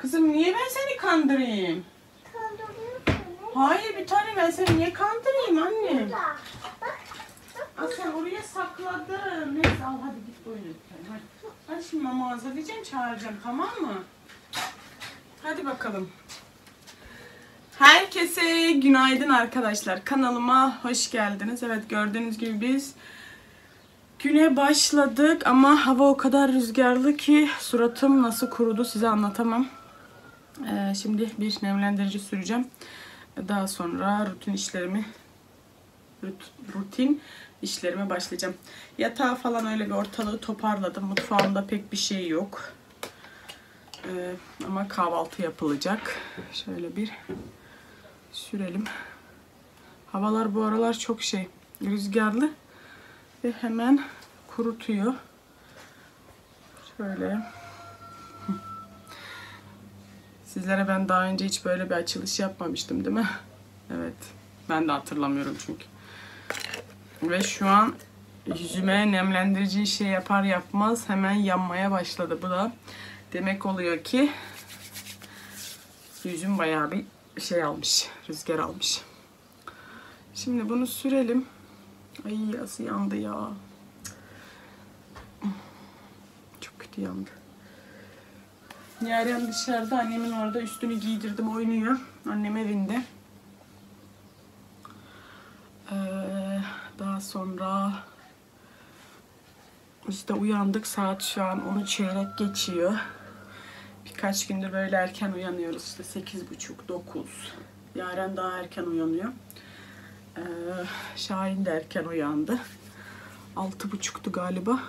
Kızım niye ben seni kandırayım? Hayır bir tane ben seni niye kandırayım annem? Aa, sen oraya sakladın. Neyse al hadi git oyun et. Hadi. Hadi şimdi mama hazırlayacağım çağıracağım tamam mı? Hadi bakalım. Herkese günaydın arkadaşlar. Kanalıma hoş geldiniz. Evet gördüğünüz gibi biz güne başladık ama hava o kadar rüzgarlı ki suratım nasıl kurudu size anlatamam. Ee, şimdi bir nemlendirici süreceğim. Daha sonra rutin işlerimi rut- rutin işlerime başlayacağım. Yatağı falan öyle bir ortalığı toparladım. Mutfağımda pek bir şey yok. Ee, ama kahvaltı yapılacak. Şöyle bir sürelim. Havalar bu aralar çok şey rüzgarlı ve hemen kurutuyor. Şöyle. Sizlere ben daha önce hiç böyle bir açılış yapmamıştım değil mi? Evet. Ben de hatırlamıyorum çünkü. Ve şu an yüzüme nemlendirici şey yapar yapmaz hemen yanmaya başladı. Bu da demek oluyor ki yüzüm bayağı bir şey almış. Rüzgar almış. Şimdi bunu sürelim. Ay nasıl yandı ya. Çok kötü yandı. Yaren dışarıda annemin orada üstünü giydirdim oynuyor. Annem evinde. Ee, daha sonra işte uyandık. Saat şu an 10 çeyrek geçiyor. Birkaç gündür böyle erken uyanıyoruz. İşte 8.30, 9. Yaren daha erken uyanıyor. Ee, Şahin de erken uyandı. 6.30'tu galiba.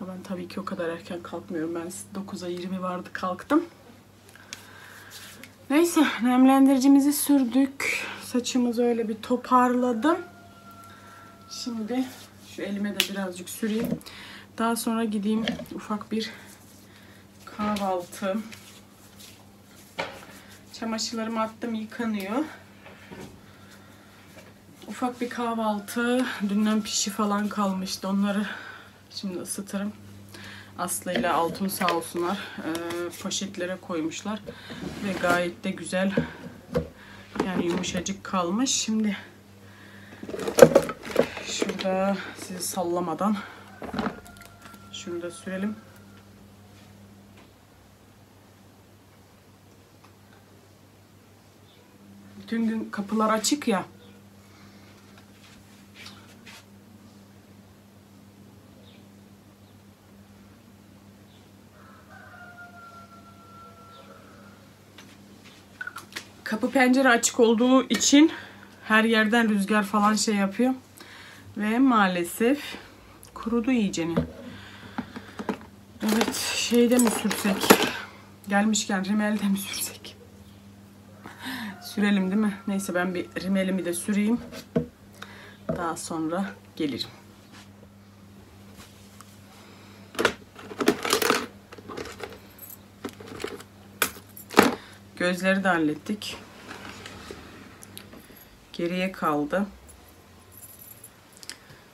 Ben tabii ki o kadar erken kalkmıyorum. Ben 9'a 20 vardı kalktım. Neyse nemlendiricimizi sürdük. Saçımızı öyle bir toparladım. Şimdi şu elime de birazcık süreyim. Daha sonra gideyim ufak bir kahvaltı. Çamaşırlarımı attım yıkanıyor. Ufak bir kahvaltı. Dünden pişi falan kalmıştı. Onları şimdi ısıtırım. Aslı ile Altun sağ olsunlar e, poşetlere koymuşlar ve gayet de güzel yani yumuşacık kalmış. Şimdi şurada sizi sallamadan şunu da sürelim. Bütün gün kapılar açık ya. Kapı pencere açık olduğu için her yerden rüzgar falan şey yapıyor. Ve maalesef kurudu iyicene. Evet şeyde mi sürsek? Gelmişken rimelde mi sürsek? Sürelim değil mi? Neyse ben bir rimelimi de süreyim. Daha sonra gelirim. Gözleri de hallettik. Geriye kaldı.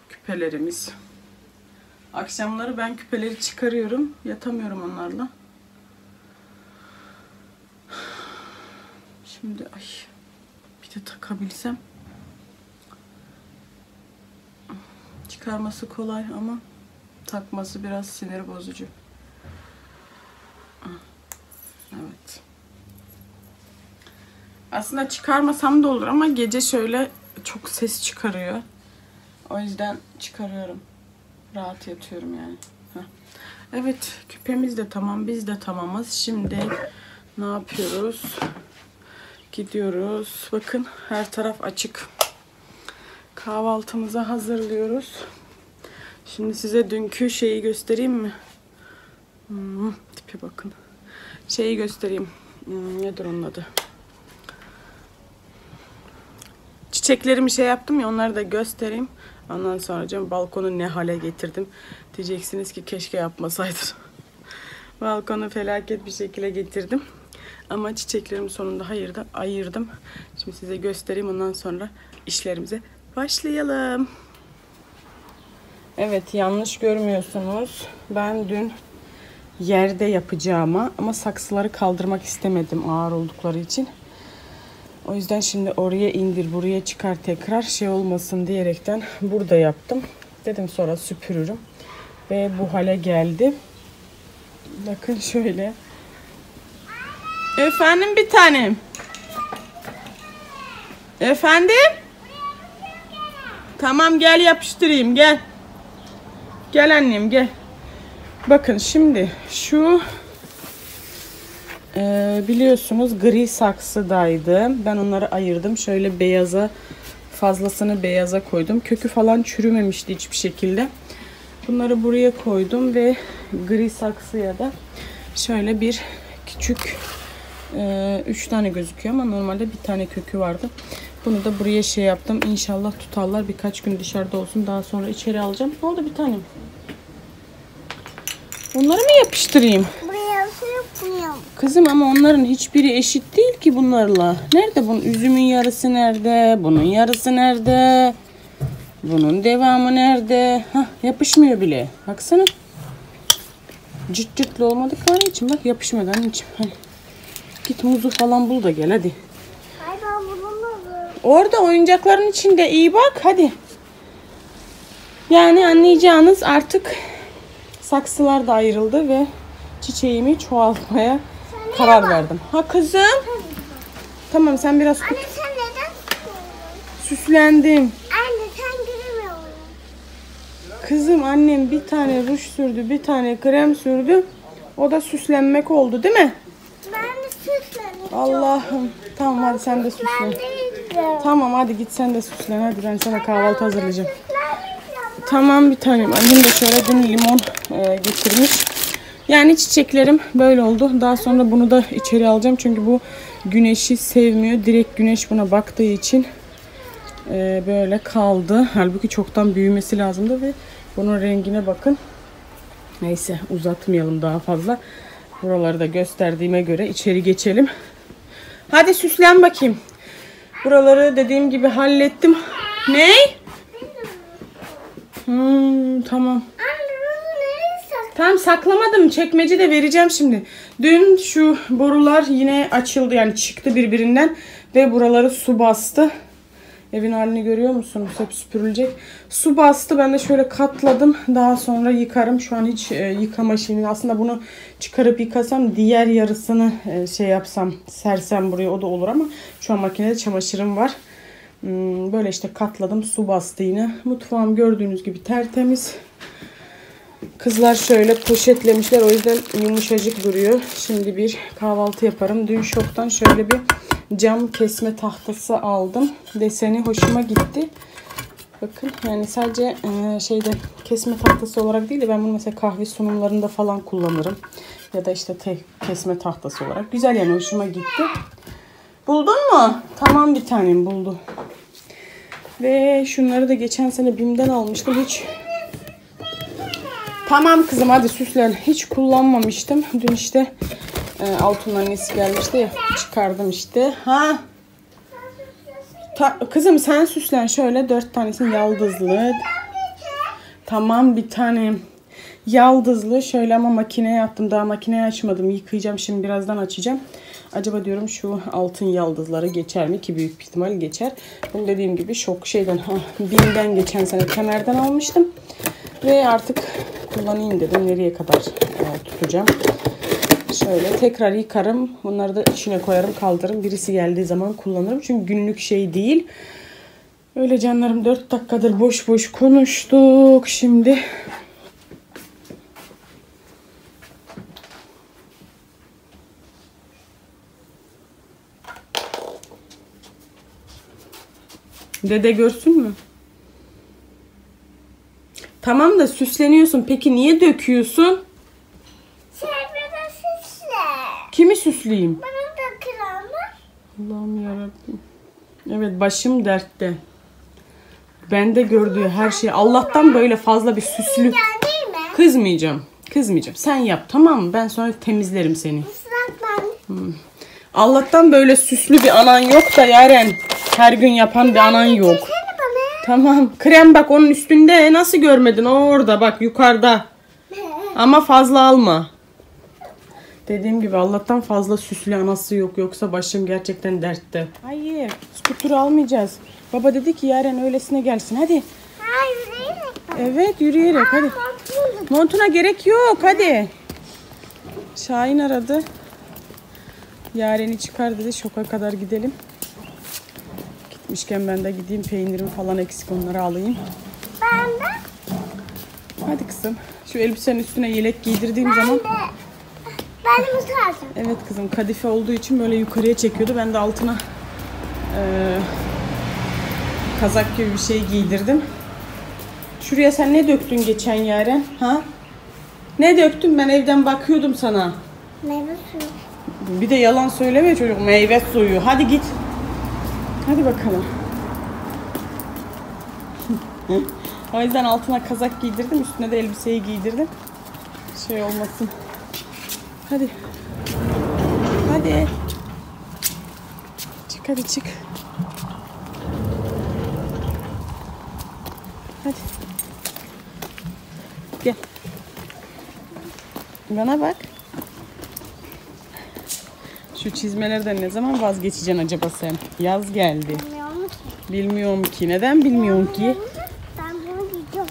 Küpelerimiz. Akşamları ben küpeleri çıkarıyorum. Yatamıyorum onlarla. Şimdi ay bir de takabilsem. Çıkarması kolay ama takması biraz sinir bozucu. Evet. Aslında çıkarmasam da olur ama gece şöyle çok ses çıkarıyor. O yüzden çıkarıyorum. Rahat yatıyorum yani. Heh. Evet küpemiz de tamam biz de tamamız. Şimdi ne yapıyoruz? Gidiyoruz. Bakın her taraf açık. Kahvaltımızı hazırlıyoruz. Şimdi size dünkü şeyi göstereyim mi? Hmm, tipe bakın. Şeyi göstereyim. Hmm, nedir onun adı? Çiçeklerimi şey yaptım ya onları da göstereyim. Ondan sonra canım balkonu ne hale getirdim. Diyeceksiniz ki keşke yapmasaydım. balkonu felaket bir şekilde getirdim. Ama çiçeklerimi sonunda hayırda ayırdım. Şimdi size göstereyim ondan sonra işlerimize başlayalım. Evet yanlış görmüyorsunuz. Ben dün yerde yapacağıma ama saksıları kaldırmak istemedim ağır oldukları için. O yüzden şimdi oraya indir buraya çıkar tekrar şey olmasın diyerekten burada yaptım. Dedim sonra süpürürüm. Ve bu hale geldi. Bakın şöyle. Efendim bir tanem. Efendim? Tamam gel yapıştırayım gel. Gel annem gel. Bakın şimdi şu e, biliyorsunuz gri saksıdaydı. Ben onları ayırdım. Şöyle beyaza fazlasını beyaza koydum. Kökü falan çürümemişti hiçbir şekilde. Bunları buraya koydum ve gri saksıya da şöyle bir küçük 3 tane gözüküyor ama normalde bir tane kökü vardı. Bunu da buraya şey yaptım. İnşallah tutarlar. Birkaç gün dışarıda olsun. Daha sonra içeri alacağım. Ne oldu bir tanem? Onları mı yapıştırayım? Buraya yapıyorum. Kızım ama onların hiçbiri eşit değil ki bunlarla. Nerede bunun? Üzümün yarısı nerede? Bunun yarısı nerede? Bunun devamı nerede? Hah yapışmıyor bile. Baksana. Cırt cırtlı olmadıkları için bak yapışmadı anneciğim. Hadi. Git muzu falan bul da gel hadi. Ay ben bulamadım. Orada oyuncakların içinde iyi bak hadi. Yani anlayacağınız artık saksılar da ayrıldı ve çiçeğimi çoğaltmaya karar verdim. Ha kızım. Tamam sen biraz tut. Anne sen neden? Süslendim. Anne sen. Kızım annem bir tane ruj sürdü, bir tane krem sürdü. O da süslenmek oldu değil mi? Ben de süsleneceğim. Allah'ım. Tamam hadi sen de süslen. Tamam hadi git sen de süslen. Hadi ben sana kahvaltı hazırlayacağım. Tamam bir tanem. Annem de şöyle dün limon e, getirmiş. Yani çiçeklerim böyle oldu. Daha sonra bunu da içeri alacağım. Çünkü bu güneşi sevmiyor. Direkt güneş buna baktığı için e, böyle kaldı. Halbuki çoktan büyümesi lazımdı ve bunun rengine bakın. Neyse uzatmayalım daha fazla. Buraları da gösterdiğime göre içeri geçelim. Hadi süslen bakayım. Buraları dediğim gibi hallettim. Ney? Hmm, tamam. Tamam saklamadım. Çekmece de vereceğim şimdi. Dün şu borular yine açıldı yani çıktı birbirinden ve buraları su bastı. Evin halini görüyor musunuz? Hep süpürülecek. Su bastı. Ben de şöyle katladım. Daha sonra yıkarım. Şu an hiç e, yıkama şeyini. Aslında bunu çıkarıp yıkasam diğer yarısını e, şey yapsam sersem buraya o da olur ama şu an makinede çamaşırım var. Hmm, böyle işte katladım. Su bastı yine. Mutfağım gördüğünüz gibi tertemiz. Kızlar şöyle poşetlemişler. O yüzden yumuşacık duruyor. Şimdi bir kahvaltı yaparım. Dün şoktan şöyle bir cam kesme tahtası aldım. Deseni hoşuma gitti. Bakın yani sadece e, şeyde kesme tahtası olarak değil de ben bunu mesela kahve sunumlarında falan kullanırım. Ya da işte kesme tahtası olarak. Güzel yani hoşuma gitti. Buldun mu? Tamam bir tanem buldu. Ve şunları da geçen sene BİM'den almıştım. Hiç Tamam kızım hadi süslen. Hiç kullanmamıştım. Dün işte e, Altun annesi gelmişti ya. Çıkardım işte. Ha. Ta- kızım sen süslen şöyle dört tanesini yaldızlı. Tamam bir tane yaldızlı şöyle ama makineye attım. Daha makineyi açmadım. Yıkayacağım şimdi birazdan açacağım. Acaba diyorum şu altın yaldızları geçer mi ki büyük ihtimal geçer. Bunu dediğim gibi şok şeyden ha, BİM'den geçen sene kemerden almıştım. Ve artık kullanayım dedim. Nereye kadar e, tutacağım. Şöyle tekrar yıkarım. Bunları da içine koyarım kaldırırım. Birisi geldiği zaman kullanırım. Çünkü günlük şey değil. Öyle canlarım 4 dakikadır boş boş konuştuk. Şimdi Dede görsün mü? Tamam da süsleniyorsun. Peki niye döküyorsun? Şerbete süsle. Kimi süsleyeyim? Bana da kralım. Allah'ım yarabbim. Evet başım dertte. Bende gördüğü her şey. Allah'tan böyle fazla bir süslü. Kızmayacağım. Kızmayacağım. Sen yap tamam mı? Ben sonra temizlerim seni. Ben. Allah'tan böyle süslü bir anan yok da Yaren. Her gün yapan bir anan yok. Tamam. Krem bak onun üstünde. Nasıl görmedin? O orada bak yukarıda. Ama fazla alma. Dediğim gibi Allah'tan fazla süslü anası yok. Yoksa başım gerçekten dertte. Hayır. Skuturu almayacağız. Baba dedi ki Yaren öylesine gelsin. Hadi. Hayır değil mi? Evet yürüyerek hadi. Montuna gerek yok hadi. Şahin aradı. Yaren'i çıkar dedi. Şoka kadar gidelim. Gitmişken ben de gideyim peynirim falan eksik onları alayım. Ben de, Hadi kızım. Şu elbisenin üstüne yelek giydirdiğim ben zaman de. Ben de alacağım. Evet kızım kadife olduğu için böyle yukarıya çekiyordu. Ben de altına eee, kazak gibi bir şey giydirdim. Şuraya sen ne döktün geçen Yaren? Ha? Ne döktün? Ben evden bakıyordum sana. Meyve suyu. Bir de yalan söyleme çocuk. Meyve suyu. Hadi git. Hadi bakalım. o yüzden altına kazak giydirdim. Üstüne de elbiseyi giydirdim. Şey olmasın. Hadi. Hadi. Çık hadi çık. Hadi. Gel. Bana bak. Şu çizmelerden ne zaman vazgeçeceksin acaba sen? Yaz geldi. Bilmiyorum ki. Bilmiyorum ki. Neden bilmiyorum ki? Ben bunu giyeceğim.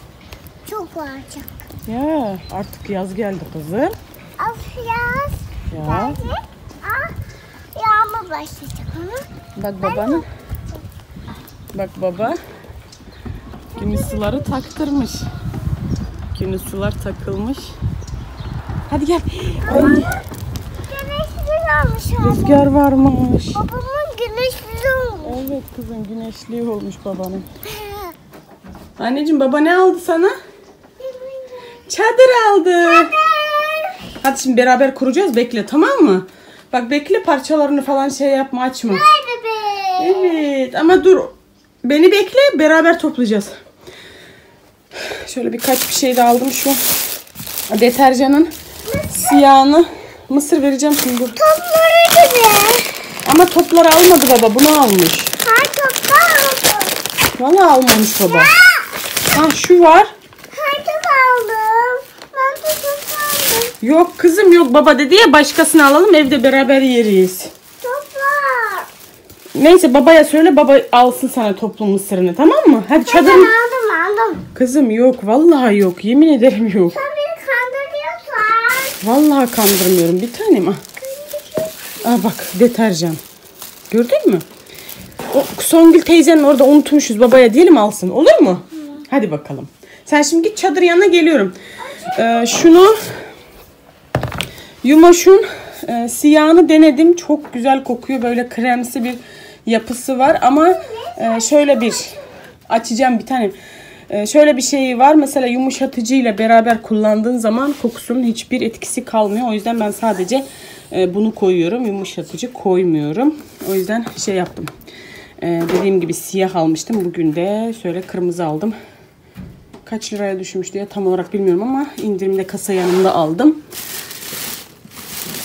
Çok varacak. Ya artık yaz geldi kızım. Of yaz. Ya. Geldi. Ah, başlayacak ama. Bak babanın. Bak baba. Gün ısıları taktırmış. Gün ısılar takılmış. Hadi gel. Ay, Olmuş abi. rüzgar varmış. Babamın güneşli olmuş. Evet kızım güneşli olmuş babanın. Anneciğim baba ne aldı sana? Çadır aldı. Hadi şimdi beraber kuracağız. Bekle tamam mı? Bak bekle parçalarını falan şey yapma açma. Ay bebeğim. Evet ama dur. Beni bekle beraber toplayacağız. Şöyle birkaç bir şey de aldım şu deterjanın siyahını. Mısır vereceğim şimdi. Topları gibi. Ama topları almadı baba bunu almış. Her toplar aldım. Vallahi almamış baba. Ha şu var. Her top aldım. Ben de top aldım. Yok kızım yok baba dedi ya başkasını alalım evde beraber yeriz. Toplar. Neyse babaya söyle baba alsın sana toplu mısırını tamam mı? Hadi çadır. Aldım aldım. Kızım yok vallahi yok yemin ederim yok. Kandırıyorsun. Vallahi kandırmıyorum bir tanem ah. Aa bak deterjan. Gördün mü? O Songül teyzenin orada unutmuşuz babaya diyelim alsın olur mu? Hadi bakalım. Sen şimdi git çadır yanına geliyorum. Ee, şunu Yumaş'un e, siyahını denedim. Çok güzel kokuyor. Böyle kremsi bir yapısı var. Ama e, şöyle bir açacağım bir tane. E, şöyle bir şey var. Mesela yumuşatıcı ile beraber kullandığın zaman kokusunun hiçbir etkisi kalmıyor. O yüzden ben sadece e, bunu koyuyorum. Yumuşatıcı koymuyorum. O yüzden şey yaptım. E, dediğim gibi siyah almıştım. Bugün de şöyle kırmızı aldım. Kaç liraya düşmüş diye tam olarak bilmiyorum ama indirimde kasa yanında aldım.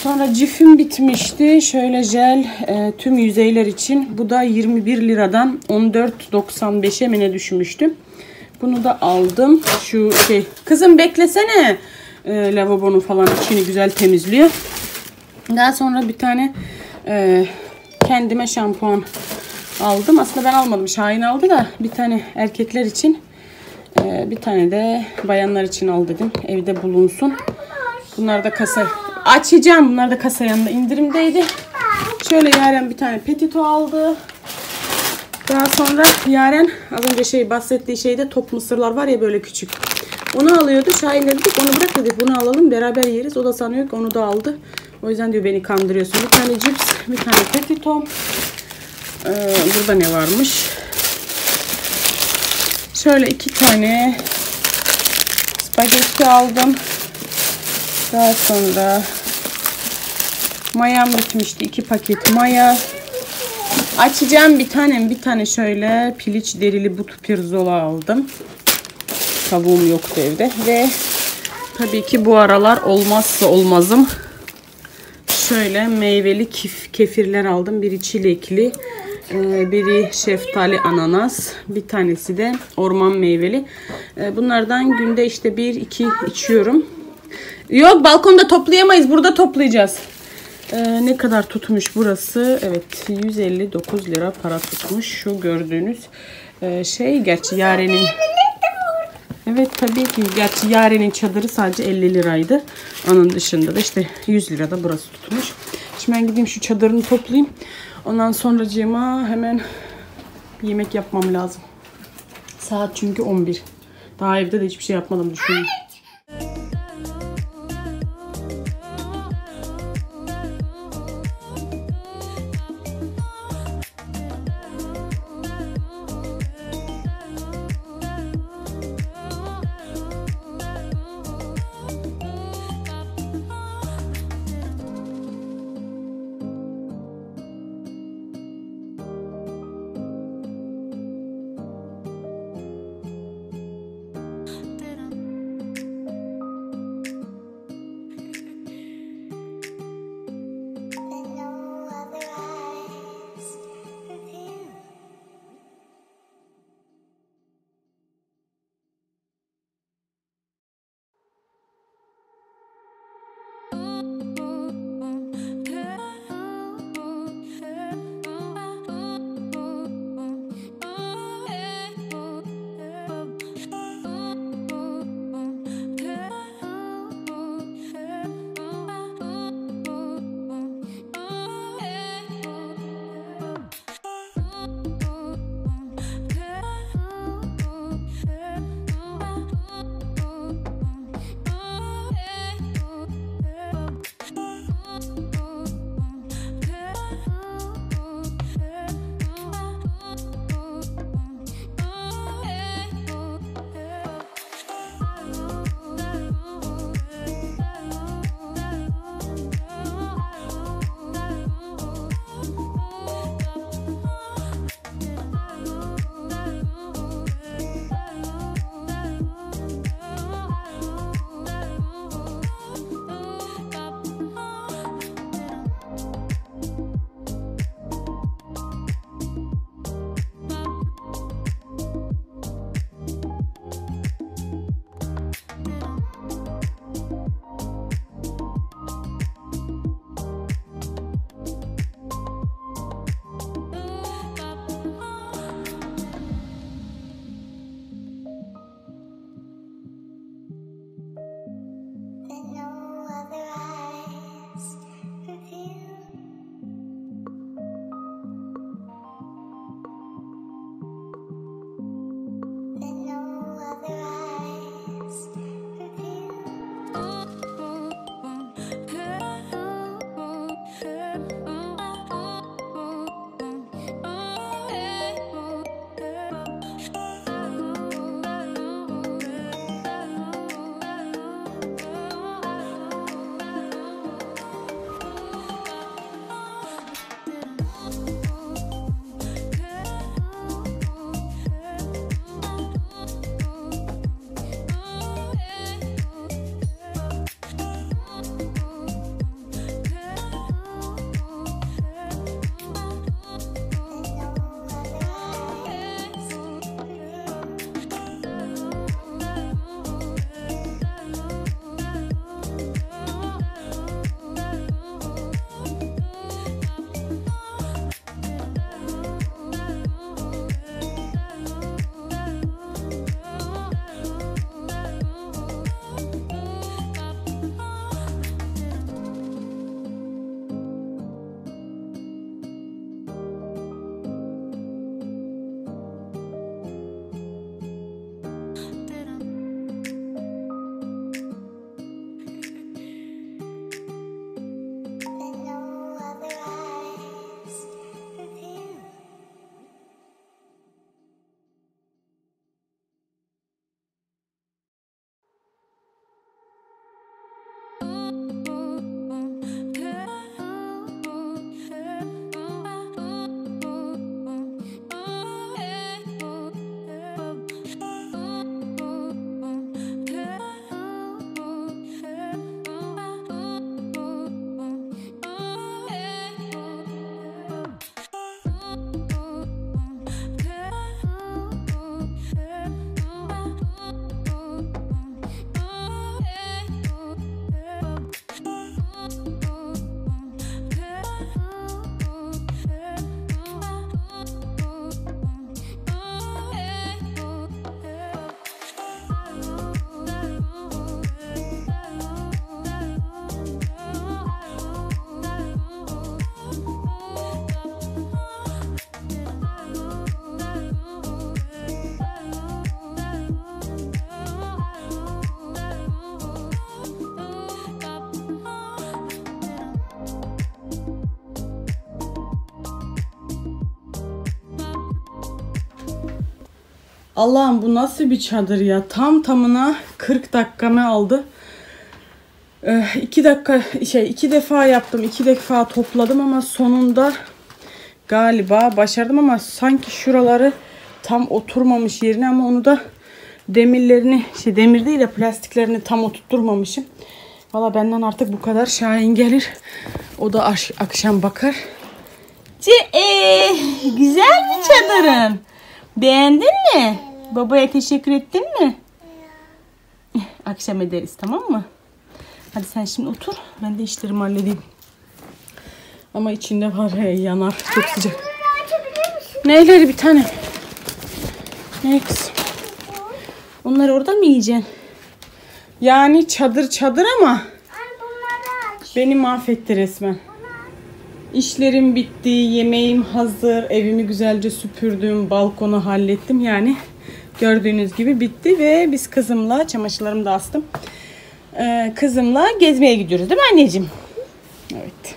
Sonra cifim bitmişti. Şöyle jel e, tüm yüzeyler için. Bu da 21 liradan 14.95'e mi ne düşmüştü. Bunu da aldım. Şu şey. Kızım beklesene. E, lavabonun falan içini güzel temizliyor. Daha sonra bir tane e, kendime şampuan aldım. Aslında ben almadım. Şahin aldı da bir tane erkekler için e, bir tane de bayanlar için al dedim. Evde bulunsun. Bunlar da kasa açacağım. Bunlar da kasa yanında indirimdeydi. Şöyle Yaren bir tane petito aldı. Daha sonra Yaren az önce şey bahsettiği şeyde top mısırlar var ya böyle küçük. Onu alıyordu. Şahin dedik onu bırak dedik bunu alalım beraber yeriz. O da sanıyor ki onu da aldı. O yüzden diyor beni kandırıyorsun. Bir tane cips, bir tane petito. Ee, burada ne varmış? Şöyle iki tane spagetti aldım. Daha sonra mayam bitmişti. iki paket maya. Açacağım bir tane bir tane şöyle piliç derili but pirzola aldım. Tavuğum yoktu evde ve tabii ki bu aralar olmazsa olmazım. Şöyle meyveli kif, kefirler aldım. Biri çilekli, e, biri şeftali ananas, bir tanesi de orman meyveli. E, Bunlardan günde işte bir iki içiyorum. Yok balkonda toplayamayız. Burada toplayacağız. Ee, ne kadar tutmuş burası? Evet 159 lira para tutmuş. Şu gördüğünüz e, şey gerçi Yaren'in Evet tabii ki. Gerçi Yaren'in çadırı sadece 50 liraydı. Onun dışında da işte 100 lira da burası tutmuş. Şimdi ben gideyim şu çadırını toplayayım. Ondan sonracığıma hemen bir yemek yapmam lazım. Saat çünkü 11. Daha evde de hiçbir şey yapmadım düşünüyorum. Allah'ım bu nasıl bir çadır ya? Tam tamına 40 dakikamı aldı. Ee, iki dakika şey iki defa yaptım. iki defa topladım ama sonunda galiba başardım ama sanki şuraları tam oturmamış yerine ama onu da demirlerini şey demir değil de plastiklerini tam oturtturmamışım. Valla benden artık bu kadar Şahin gelir. O da akşam bakar. Ce ee, güzel mi çadırın? Beğendin mi? Babaya teşekkür ettin mi? Akşam ederiz tamam mı? Hadi sen şimdi otur. Ben de işlerimi halledeyim. Ama içinde var ya yanar. Çok sıcak. Açabilir misin? Neyleri bir tane? Ne kızım? Onları orada mı yiyeceksin? Yani çadır çadır ama beni mahvetti resmen. İşlerim bitti, yemeğim hazır, evimi güzelce süpürdüm, balkonu hallettim. Yani gördüğünüz gibi bitti ve biz kızımla, çamaşırlarımı da astım. Ee, kızımla gezmeye gidiyoruz değil mi anneciğim? Evet.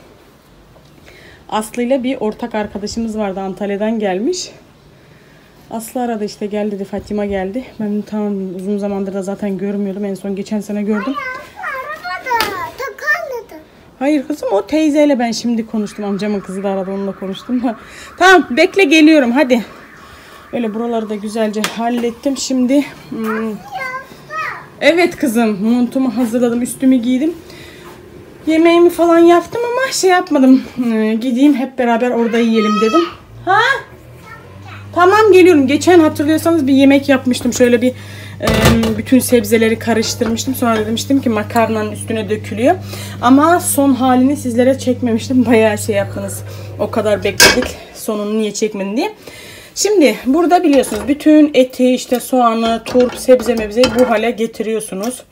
Aslı'yla bir ortak arkadaşımız vardı Antalya'dan gelmiş. Aslı aradı işte gel dedi Fatima geldi. Ben tamam uzun zamandır da zaten görmüyordum. En son geçen sene gördüm. Hayır kızım o teyzeyle ben şimdi konuştum. Amcamın kızı da aradı onunla konuştum da. Tamam bekle geliyorum hadi. Öyle buraları da güzelce hallettim. Şimdi hmm, evet kızım montumu hazırladım üstümü giydim. Yemeğimi falan yaptım ama şey yapmadım. Ee, gideyim hep beraber orada yiyelim dedim. Ha? Tamam geliyorum. Geçen hatırlıyorsanız bir yemek yapmıştım. Şöyle bir bütün sebzeleri karıştırmıştım. Sonra demiştim ki makarnanın üstüne dökülüyor. Ama son halini sizlere çekmemiştim. Bayağı şey yaptınız. O kadar bekledik. Sonunu niye çekmedin diye. Şimdi burada biliyorsunuz bütün eti işte soğanı, turp, sebze mebzeyi bu hale getiriyorsunuz.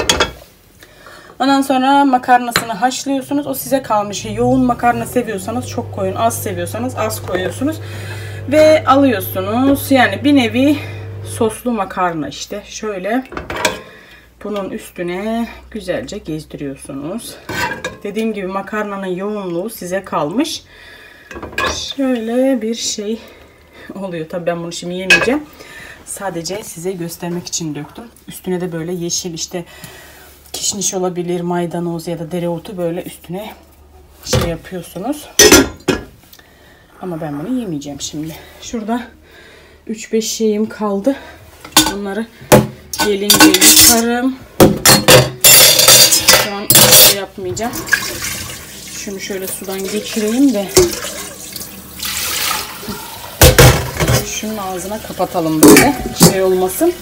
Ondan sonra makarnasını haşlıyorsunuz. O size kalmış. Yoğun makarna seviyorsanız çok koyun. Az seviyorsanız az koyuyorsunuz. Ve alıyorsunuz. Yani bir nevi soslu makarna işte. Şöyle bunun üstüne güzelce gezdiriyorsunuz. Dediğim gibi makarnanın yoğunluğu size kalmış. Şöyle bir şey oluyor. Tabii ben bunu şimdi yemeyeceğim. Sadece size göstermek için döktüm. Üstüne de böyle yeşil işte kişniş olabilir, maydanoz ya da dereotu böyle üstüne şey yapıyorsunuz. Ama ben bunu yemeyeceğim şimdi. Şurada 3-5 şeyim kaldı. Bunları gelince yıkarım. Şu an şey yapmayacağım. Şunu şöyle sudan geçireyim de şunun ağzına kapatalım böyle şey olmasın.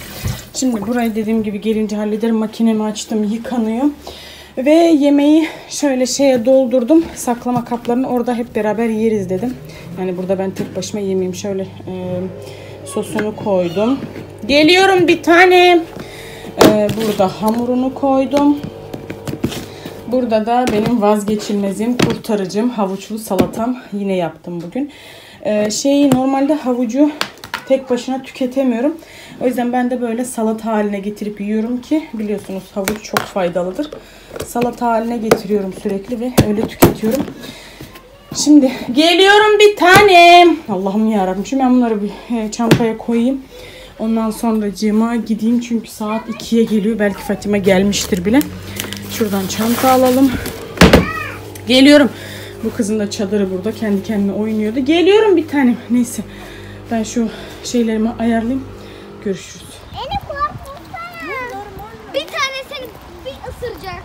Şimdi burayı dediğim gibi gelince hallederim. Makinemi açtım yıkanıyor. Ve yemeği şöyle şeye doldurdum. Saklama kaplarını orada hep beraber yeriz dedim. Yani burada ben tek başıma yemeyeyim. Şöyle e, sosunu koydum. Geliyorum bir tane. E, burada hamurunu koydum. Burada da benim vazgeçilmezim, kurtarıcım, havuçlu salatam yine yaptım bugün. Ee, şey normalde havucu tek başına tüketemiyorum. O yüzden ben de böyle salata haline getirip yiyorum ki biliyorsunuz havuç çok faydalıdır. Salata haline getiriyorum sürekli ve öyle tüketiyorum. Şimdi geliyorum bir tane. Allah'ım yarabbim. Şimdi ben bunları bir e, çantaya koyayım. Ondan sonra cima gideyim çünkü saat 2'ye geliyor. Belki Fatima gelmiştir bile. Şuradan çanta alalım. Geliyorum. Bu kızın da çadırı burada. Kendi kendine oynuyordu. Geliyorum bir tane. Neyse. Ben şu şeylerimi ayarlayayım. Görüşürüz. Beni korkutma. Bir tane seni bir ısıracak.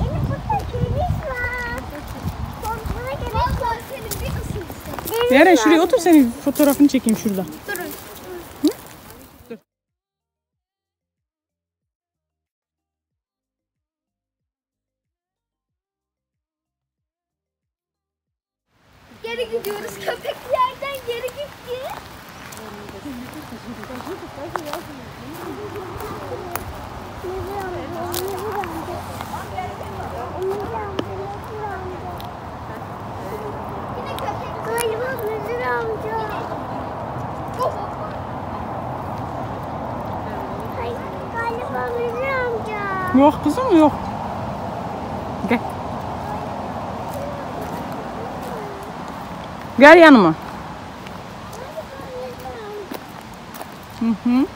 Beni burada kemiz var. Korkmana gerek yok. seni bir ısırsın. Yaren şuraya otur senin fotoğrafını çekeyim şurada. Durun. Yok kızım yok. Gel. Gel yanıma. Hı. Hı?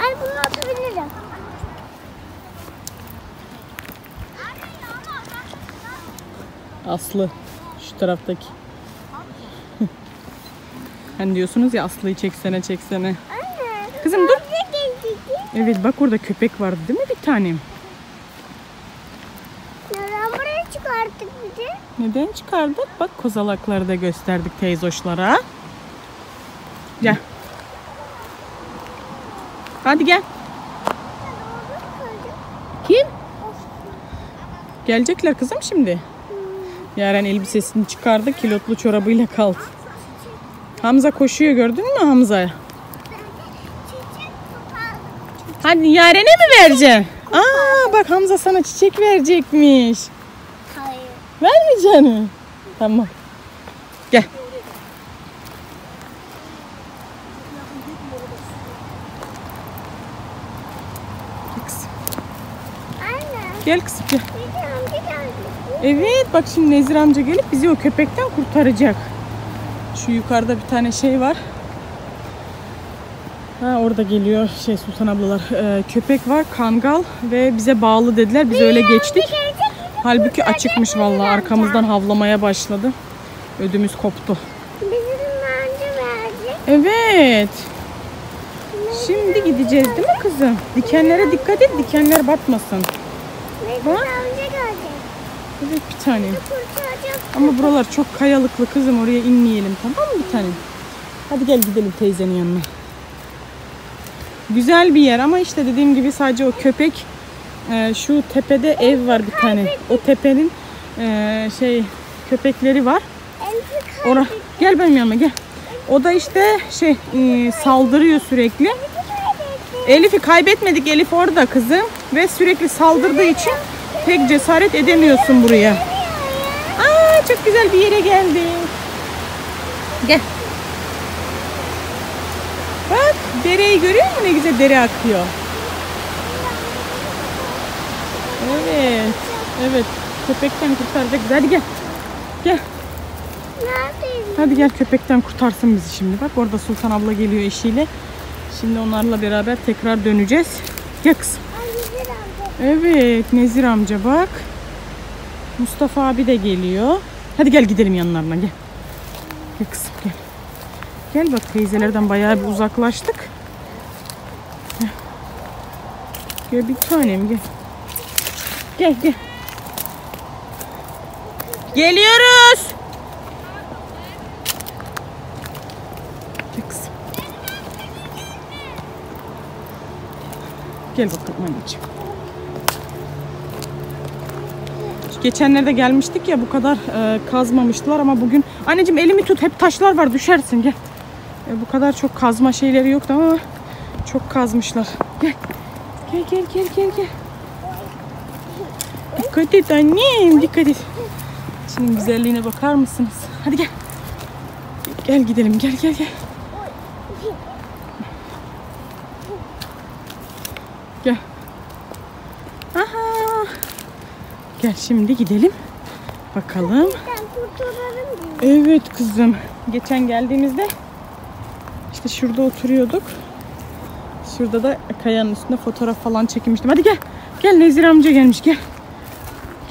Ay bunu atabilirim. Aslı. Şu taraftaki. Hani diyorsunuz ya Aslı'yı çeksene çeksene. Anne. Kızım dur. Evet bak orada köpek vardı değil mi bir tanem? Neden buraya çıkarttık bizi? Neden çıkardık? Bak kozalakları da gösterdik teyzoşlara. Gel. Hadi gel. Kim? Gelecekler kızım şimdi. Yaren elbisesini çıkardı, kilotlu çorabıyla kaldı. Hamza koşuyor gördün mü Hamza? Hadi Yaren'e mi vereceksin? Aa bak Hamza sana çiçek verecekmiş. Hayır. Vermeyeceksin mi? Tamam. Gel. Gel kızım. Gel. Evet bak şimdi Nezir amca gelip bizi o köpekten kurtaracak. Şu yukarıda bir tane şey var. Ha orada geliyor şey Sultan ablalar. Ee, köpek var kangal ve bize bağlı dediler. Biz öyle geçtik. Halbuki açıkmış vallahi arkamızdan havlamaya başladı. Ödümüz koptu. Evet. Şimdi gideceğiz değil mi kızım? Dikenlere dikkat et, dikenler batmasın. Bak. Evet bir tanem. Ama buralar çok kayalıklı kızım oraya inmeyelim tamam mı bir tanem? Hadi gel gidelim teyzenin yanına. Güzel bir yer ama işte dediğim gibi sadece o köpek e, şu tepede ev var bir tane. O tepenin e, şey köpekleri var. Ora gel benim yanıma gel. O da işte şey e, saldırıyor sürekli. Elif'i kaybetmedik. Elif orada kızım ve sürekli saldırdığı için pek cesaret edemiyorsun buraya. Aa çok güzel bir yere geldik. Gel. Bak dereyi görüyor musun ne güzel dere akıyor. Evet. Evet. Köpekten kurtaracak. Hadi gel. Gel. Hadi gel köpekten kurtarsın bizi şimdi. Bak orada Sultan abla geliyor eşiyle. Şimdi onlarla beraber tekrar döneceğiz. Gel kızım. Evet Nezir amca bak. Mustafa abi de geliyor. Hadi gel gidelim yanlarına gel. Gel kızım gel. Gel bak teyzelerden bayağı bir uzaklaştık. Gel. Gel bir tanem gel. Gel gel. Geliyoruz. Gel kızım. Gel bakalım anneciğim. Geçenlerde gelmiştik ya bu kadar e, kazmamıştılar ama bugün anneciğim elimi tut hep taşlar var düşersin gel. E, bu kadar çok kazma şeyleri yoktu ama çok kazmışlar. Gel. Gel gel gel gel gel. Dikkat et annem dikkat et. Şunun güzelliğine bakar mısınız? Hadi gel. Gel gidelim gel gel. Gel. Aha. Gel şimdi gidelim. Bakalım. Evet kızım. Geçen geldiğimizde işte şurada oturuyorduk. Şurada da kayanın üstünde fotoğraf falan çekmiştim. Hadi gel. Gel Nezir amca gelmiş gel.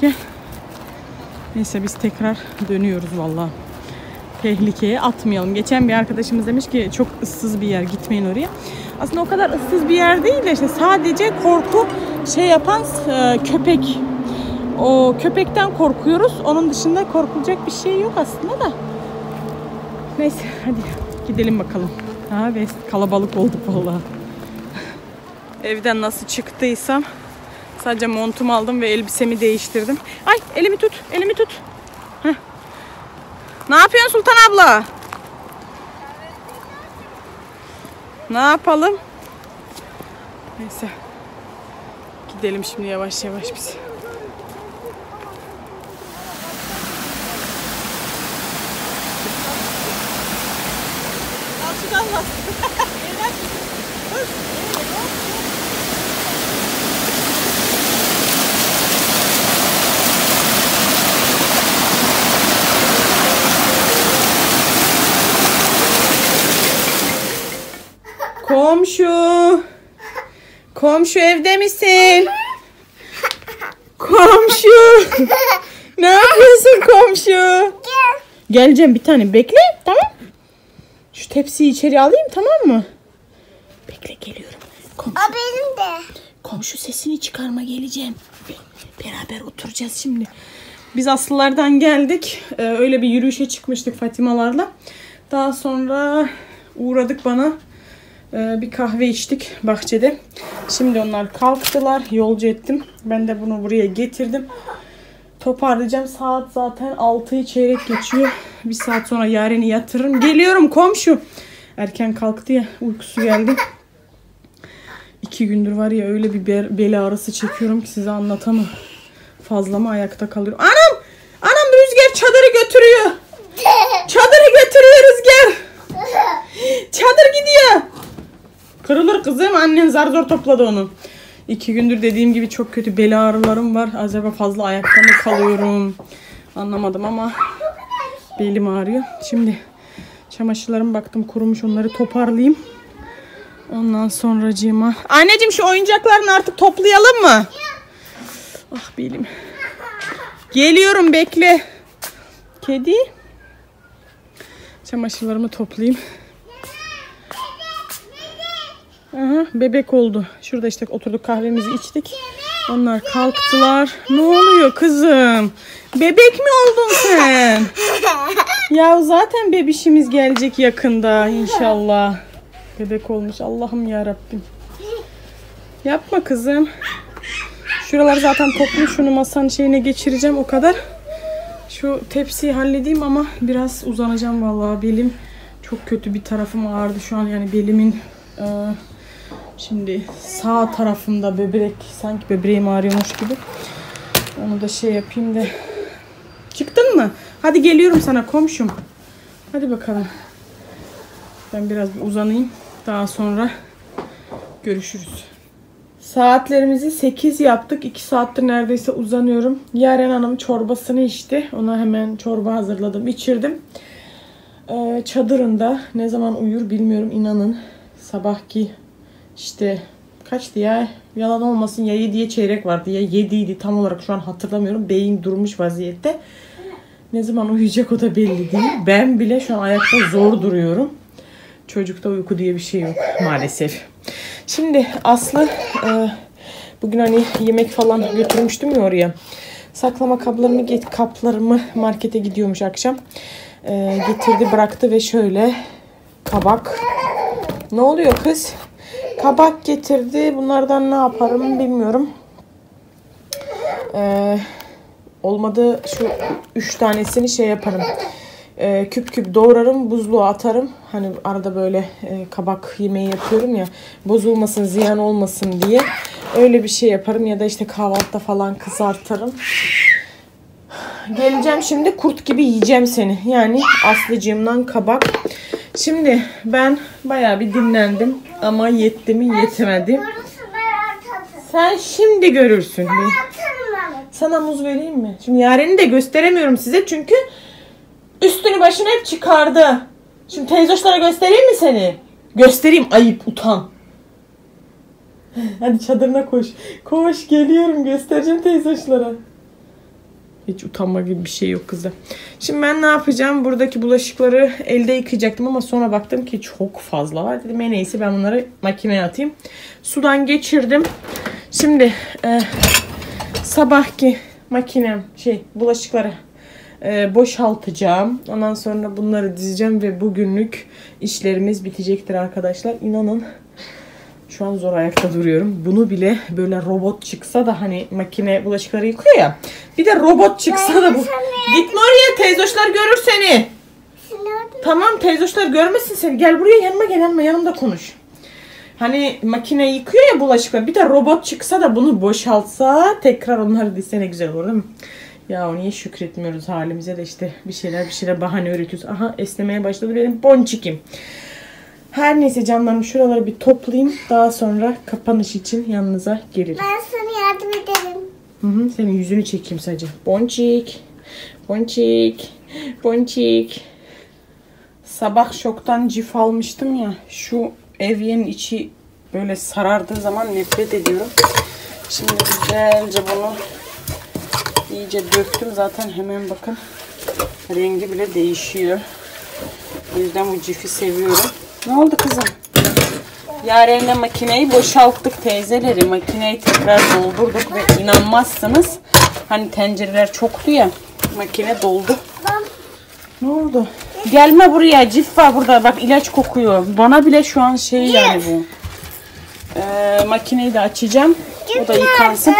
Gel. Neyse biz tekrar dönüyoruz vallahi. Tehlikeye atmayalım. Geçen bir arkadaşımız demiş ki çok ıssız bir yer gitmeyin oraya. Aslında o kadar ıssız bir yer değil de işte sadece korku şey yapan e, köpek. O köpekten korkuyoruz. Onun dışında korkulacak bir şey yok aslında da. Neyse hadi gidelim bakalım. Ha ve kalabalık olduk vallahi. Evden nasıl çıktıysam sadece montumu aldım ve elbisemi değiştirdim. Ay elimi tut, elimi tut. Heh. Ne yapıyorsun Sultan abla? Ne yapalım? Neyse. Gidelim şimdi yavaş yavaş biz. Komşu. Komşu evde misin? Komşu. ne yapıyorsun komşu? Gel. Geleceğim bir tane bekle. Tamam. Şu tepsiyi içeri alayım tamam mı? Bekle geliyorum. Komşu, O benim de. komşu sesini çıkarma geleceğim. Be- Beraber oturacağız şimdi. Biz Aslılardan geldik. Ee, öyle bir yürüyüşe çıkmıştık Fatimalarla. Daha sonra uğradık bana. Ee, bir kahve içtik bahçede. Şimdi onlar kalktılar. Yolcu ettim. Ben de bunu buraya getirdim. Toparlayacağım. Saat zaten 6'yı çeyrek geçiyor. Bir saat sonra yarını yatırırım. Geliyorum komşu. Erken kalktı ya. Uykusu geldi. İki gündür var ya öyle bir bel, bel ağrısı çekiyorum ki size anlatamam. Fazla mı ayakta kalıyorum. Anam! Anam rüzgar çadırı götürüyor. Çadırı götürüyor rüzgar. Çadır gidiyor. Kırılır kızım. Annen zar zor topladı onu. İki gündür dediğim gibi çok kötü bel ağrılarım var. Acaba fazla ayakta mı kalıyorum? Anlamadım ama belim ağrıyor. Şimdi çamaşırlarım baktım kurumuş onları toparlayayım. Ondan sonracığıma. Anneciğim şu oyuncaklarını artık toplayalım mı? Ah belim. Geliyorum bekle. Kedi. Çamaşırlarımı toplayayım. Aha, bebek oldu. Şurada işte oturduk kahvemizi içtik. Onlar kalktılar. Ne oluyor kızım? Bebek mi oldun sen? Ya zaten bebişimiz gelecek yakında inşallah. Bebek olmuş Allah'ım ya Rabbim. Yapma kızım. Şuralar zaten toplu. Şunu masanın şeyine geçireceğim o kadar. Şu tepsiyi halledeyim ama biraz uzanacağım vallahi belim çok kötü bir tarafım ağrıdı şu an yani belimin e, şimdi sağ tarafımda böbrek sanki böbreğim ağrıyormuş gibi. Onu da şey yapayım da. Çıktın mı? Hadi geliyorum sana komşum. Hadi bakalım. Ben biraz bir uzanayım. Daha sonra görüşürüz. Saatlerimizi 8 yaptık. 2 saattir neredeyse uzanıyorum. Yaren Hanım çorbasını içti. Ona hemen çorba hazırladım, içirdim. Ee, çadırında ne zaman uyur bilmiyorum inanın. Sabahki işte kaçtı ya? Yalan olmasın ya 7'ye çeyrek vardı ya 7 idi tam olarak şu an hatırlamıyorum. Beyin durmuş vaziyette. Ne zaman uyuyacak o da belli değil. Ben bile şu an ayakta zor duruyorum. Çocukta uyku diye bir şey yok maalesef. Şimdi Aslı e, bugün hani yemek falan götürmüştüm ya oraya. Saklama kaplarımı, kaplarımı markete gidiyormuş akşam. E, getirdi bıraktı ve şöyle kabak. Ne oluyor kız? Kabak getirdi. Bunlardan ne yaparım bilmiyorum. E, olmadı şu üç tanesini şey yaparım. E, küp küp doğrarım, buzluğa atarım. Hani arada böyle e, kabak yemeği yapıyorum ya. Bozulmasın, ziyan olmasın diye. Öyle bir şey yaparım ya da işte kahvaltıda falan kızartırım. Geleceğim şimdi kurt gibi yiyeceğim seni. Yani Aslıcığımdan kabak. Şimdi ben bayağı bir dinlendim ama yetti mi yetemedi. Sen şimdi görürsün. Ben. Sana muz vereyim mi? Şimdi Yaren'i de gösteremiyorum size çünkü üstünü başını hep çıkardı. Şimdi teyzoşlara göstereyim mi seni? Göstereyim. Ayıp, utan. Hadi çadırına koş. Koş geliyorum göstereceğim teyzoşlara. Hiç utanma gibi bir şey yok kızda. Şimdi ben ne yapacağım? Buradaki bulaşıkları elde yıkayacaktım ama sonra baktım ki çok fazla var. Dedim en iyisi ben bunları makineye atayım. Sudan geçirdim. Şimdi e, sabahki makinem şey bulaşıkları e, boşaltacağım. Ondan sonra bunları dizeceğim ve bugünlük işlerimiz bitecektir arkadaşlar. İnanın şu an zor ayakta duruyorum. Bunu bile böyle robot çıksa da hani makine bulaşıkları yıkıyor ya. Bir de robot çıksa da bu. Gitme oraya teyzoşlar görür seni. Tamam teyzoşlar görmesin seni. Gel buraya yanıma gel yanıma yanımda konuş. Hani makine yıkıyor ya bulaşıkları. Bir de robot çıksa da bunu boşaltsa tekrar onları dizse ne güzel olur değil mi? Ya niye şükretmiyoruz halimize de işte bir şeyler bir şeyler bahane üretiyoruz. Aha esnemeye başladı benim ponçikim. Her neyse canlarım şuraları bir toplayayım. Daha sonra kapanış için yanınıza gelirim. ben sana yardım ederim. Hı hı, senin yüzünü çekeyim sadece. Ponçik. Ponçik. Ponçik. Sabah şoktan cif almıştım ya. Şu evyenin içi böyle sarardığı zaman nefret ediyorum. Şimdi güzelce bunu iyice döktüm. Zaten hemen bakın rengi bile değişiyor. O yüzden bu cifi seviyorum. Ne oldu kızım? Yaren'le makineyi boşalttık teyzeleri. Makineyi tekrar doldurduk ve inanmazsınız. Hani tencereler çoktu ya. Makine doldu. Ne oldu? Gelme buraya. Cif var burada. Bak ilaç kokuyor. Bana bile şu an şey yani bu. Ee, makineyi de açacağım. O da yıkansın.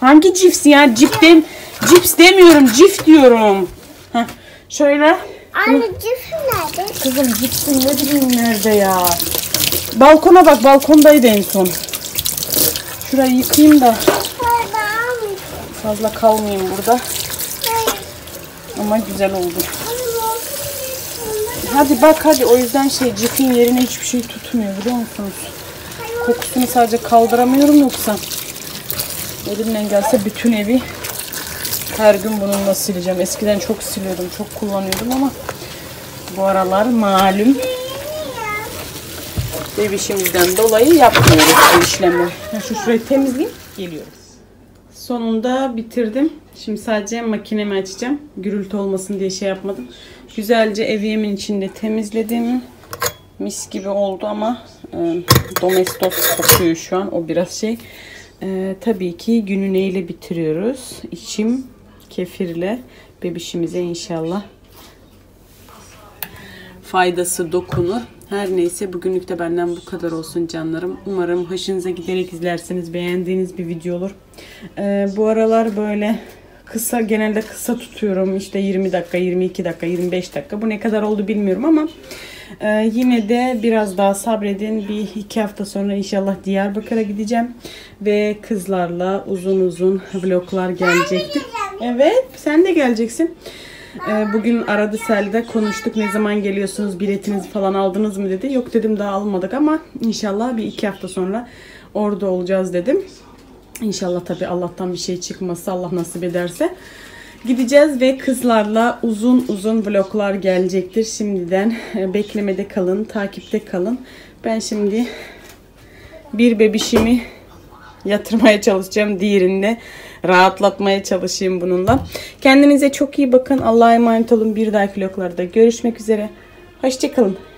Hangi cips ya? Cip dem cips demiyorum. Cif diyorum. Heh. Şöyle. Anne cipsi nerede? Kızım cipsin ne bileyim nerede ya. Balkona bak. Balkondaydı en son. Şurayı yıkayayım da fazla kalmayayım burada. Ama güzel oldu. Hadi bak hadi o yüzden şey cifin yerine hiçbir şey tutmuyor biliyor musunuz? Kokusunu sadece kaldıramıyorum yoksa elimden gelse bütün evi her gün bununla sileceğim. Eskiden çok siliyordum, çok kullanıyordum ama bu aralar malum bebişimizden dolayı yapmıyoruz bu işlemi. Şu şurayı temizleyeyim, geliyoruz. Sonunda bitirdim. Şimdi sadece makinemi açacağım. Gürültü olmasın diye şey yapmadım. Güzelce evimin içinde temizledim. Mis gibi oldu ama e, domestos kokuyor şu an. O biraz şey. E, tabii ki günü neyle bitiriyoruz? İçim kefirle bebişimize inşallah faydası dokunur. Her neyse bugünlük de benden bu kadar olsun canlarım. Umarım hoşunuza giderek izlersiniz. Beğendiğiniz bir video olur. Ee, bu aralar böyle kısa genelde kısa tutuyorum. İşte 20 dakika, 22 dakika, 25 dakika. Bu ne kadar oldu bilmiyorum ama e, yine de biraz daha sabredin. Bir iki hafta sonra inşallah Diyarbakır'a gideceğim. Ve kızlarla uzun uzun vloglar gelecektir. Evet sen de geleceksin. Ee, bugün aradı Sel'de konuştuk. Ne zaman geliyorsunuz? Biletinizi falan aldınız mı dedi. Yok dedim daha almadık ama inşallah bir iki hafta sonra orada olacağız dedim. İnşallah tabii Allah'tan bir şey çıkmazsa Allah nasip ederse. Gideceğiz ve kızlarla uzun uzun vloglar gelecektir. Şimdiden e, beklemede kalın, takipte kalın. Ben şimdi bir bebişimi yatırmaya çalışacağım. Diğerinde rahatlatmaya çalışayım bununla. Kendinize çok iyi bakın. Allah'a emanet olun. Bir dahaki vloglarda görüşmek üzere. Hoşçakalın.